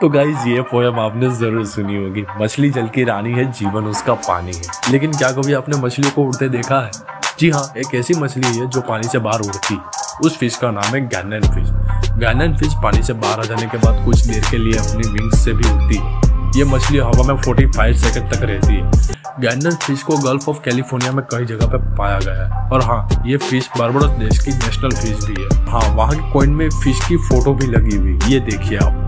तो गाइज़ ये पोयम आपने ज़रूर सुनी होगी। मछली जल की रानी है, जीवन उसका पानी है। लेकिन क्या कभी आपने मछली को उड़ते देखा है? जी हाँ एक ऐसी मछली है जो पानी से बाहर उड़ती है। उस फ़िश का नाम है गैनन फ़िश गैनन फ़िश पानी से बाहर आ जाने के बाद कुछ देर के लिए अपनी विंग्स से भी उड़ती है। ये मछली हवा में 45 सेकंड तक रहती है। गैनन फ़िश को गल्फ ऑफ़ कैलिफ़ोर्निया में कई जगह पे पाया गया है। और हाँ ये फ़िश बारबडोस देश की नेशनल फ़िश भी है। हाँ वहाँ के कॉइन में फ़िश की फ़ोटो भी लगी हुई ये देखिए आप।